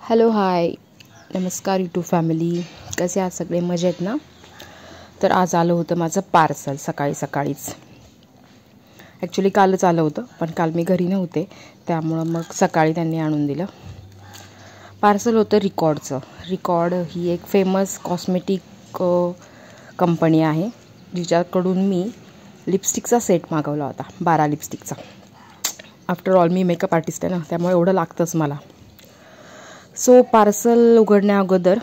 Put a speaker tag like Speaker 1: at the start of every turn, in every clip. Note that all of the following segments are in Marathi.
Speaker 1: Hello hi. नमस्कार यूट्यूब फॅमिली कसे आहात सगळे? मजेत ना? तर आज आलं होतं माझं पार्सल सकाळी सकाळीच. ॲक्च्युली कालच आलं होतं पण काल मी घरी नव्हते. त्यामुळं मग सकाळी त्यांनी आणून दिलं. पार्सल होतं रिकॉर्डचं रिकॉर्ड ही एक फेमस कॉस्मेटिक कंपनी आहे. जिच्याकडून मी लिपस्टिकचा सेट मागवला होता बारा लिपस्टिकचा आफ्टर ऑल मी मेकअप आर्टिस्ट आहे ना त्यामुळे एवढं लागतंच मला. सो पार्सल उघडण्या अगोदर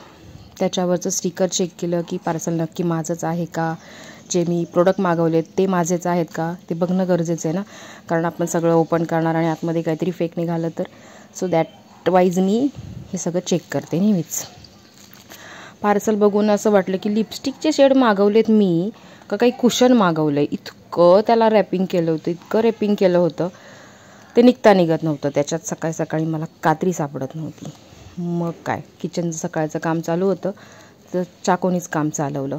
Speaker 1: त्याच्यावरचं स्टिकर चेक केलं की पार्सल नक्की माझंच आहे का? जे मी प्रोडक्ट मागवले ते माझेच आहेत का? ते बघणं गरजेचं आहे ना. कारण आपण सगळं ओपन करणार आणि आतमध्ये काहीतरी फेक निघालं तर. सो दॅट वाईज मी हे सगळं चेक करते नेहमीच. पार्सल बघून असं वाटलं की लिपस्टिकचे शेड मागवलेत मी का काही कुशन मागवलं आहे इतकं त्याला रॅपिंग केलं होतं इतकं रॅपिंग केलं होतं. ते निघता निघत नव्हतं. त्याच्यात सकाळी सकाळी मला कात्री सापडत नव्हती. मग काय? किचनचं सकाळचं काम चालू होतं. तर चाकोनीच काम चालवलं.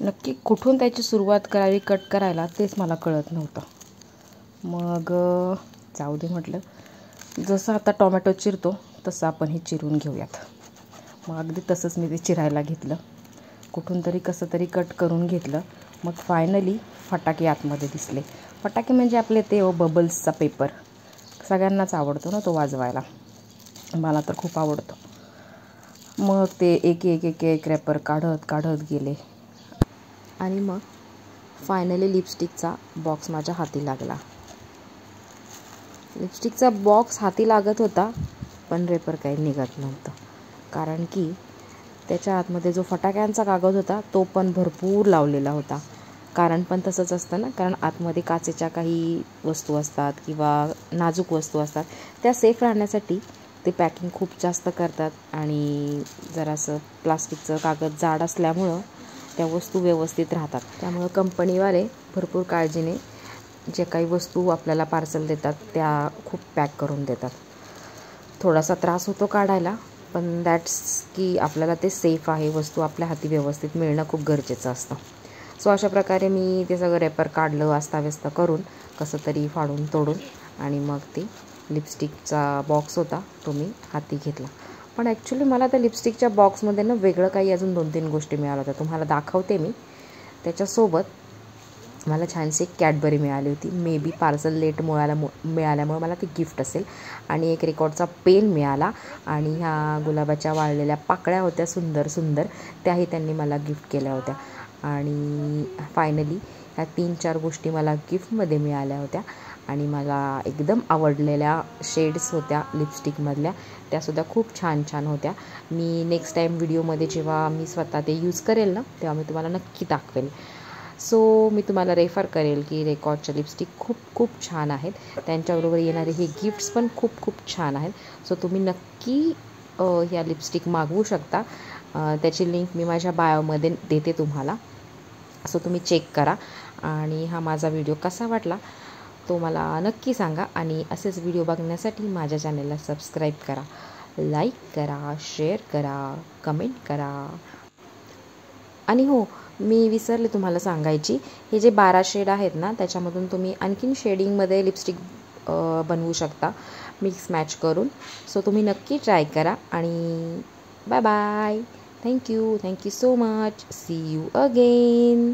Speaker 1: नक्की कुठून त्याची सुरुवात करावी कट करायला तेच मला कळत नव्हतं. मग जाऊ दे म्हटलं. जसं आता टोमॅटो चिरतो तसं आपण हे चिरून घेऊयात. मग अगदी तसंच मी ते चिरायला घेतलं. कुठून तरी कसं तरी कट करून घेतलं. मग फायनली फटाके आतमध्ये दिसले. फटाके म्हणजे आपले ते बबल्सचा पेपर सगळ्यांनाच आवडतो ना तो वाजवायला. मला तर खूप आवडतो. मग ते एक एक एक एक रॅपर काढत काढत गेले. आणि मग फायनली लिपस्टिकचा बॉक्स माझ्या हाती लागला. लिपस्टिकचा बॉक्स हाती लागत होता पण रेपर काही निघत नव्हतं. कारण की त्याच्या आतमध्ये जो फटाक्यांचा कागद होता तो पण भरपूर लावलेला होता. कारण पण तसंच असतं ना कारण आतमध्ये काचेच्या काही वस्तू असतात किंवा नाजूक वस्तू असतात त्या सेफ राहण्यासाठी ते पॅकिंग खूप जास्त करतात आणि जरासं प्लास्टिकचं कागद जाड असल्यामुळं त्या वस्तू व्यवस्थित राहतात. त्यामुळं कंपनीवाले भरपूर काळजीने जे काही वस्तू आपल्याला पार्सल देतात त्या खूप पॅक करून देतात. थोडासा त्रास होतो काढायला पण दॅट्स की आपल्याला ते सेफ आहे वस्तू आपल्या हाती व्यवस्थित मिळणं खूप गरजेचं असतं. सो अशा प्रकारे मी ते सगळं रेपर काढलं अस्ताव्यस्त करून कसं तरी फाडून तोडून आणि मग ते लिपस्टिकचा बॉक्स होता तो मी हाती घेतला. पण ॲक्च्युली मला त्या लिपस्टिकच्या बॉक्समध्ये ना वेगळं काही अजून दोन तीन गोष्टी मिळाल्या होत्या. तुम्हाला दाखवते मी. त्याच्यासोबत मला छानशी एक कॅडबरी मिळाली होती. मे बी पार्सल लेट मिळाल्या मिळाल्यामुळे मला ती गिफ्ट असेल. आणि एक रेकॉर्डचा पेन मिळाला. आणि ह्या गुलाबाच्या वाळलेल्या पाकळ्या होत्या सुंदर सुंदर त्याही त्यांनी मला गिफ्ट केल्या होत्या. आणि फायनली ह्या तीन चार गोष्टी मला गिफ्टमध्ये मिळाल्या होत्या. आणि मला एकदम आवडलेल्या शेड्स होत्या लिपस्टिकमधल्या त्यासुद्धा खूप छान छान होत्या. मी नेक्स्ट टाईम व्हिडिओमध्ये जेव्हा मी स्वतः ते यूज करेल ना तेव्हा मी तुम्हाला नक्की दाखवेल सो मी तुम्हाला रेफर करेल की रेकॉर्डच्या लिपस्टिक खूप खूप छान आहेत. त्यांच्याबरोबर येणारे हे गिफ्ट्स पण खूप खूप छान आहेत. सो तुम्ही नक्की ह्या लिपस्टिक मागवू शकता. त्याची लिंक मी माझ्या बायोमध्ये देते तुम्हाला. सो तुम्ही चेक करा. आणि हा माझा व्हिडिओ कसा वाटला तो मला नक्की सांगा. आणि असेच व्हिडिओ बघण्यासाठी माझ्या चॅनलला सबस्क्राईब करा. लाईक करा शेअर करा कमेंट करा. आणि हो मी विसरले तुम्हाला सांगायची. हे जे बारा शेड आहेत ना त्याच्यामधून तुम्ही आणखीन शेडिंगमध्ये लिपस्टिक बनवू शकता. मिक्स मॅच करून. सो तुम्ही नक्की ट्राय करा आणि bye bye thank you thank you so much see you again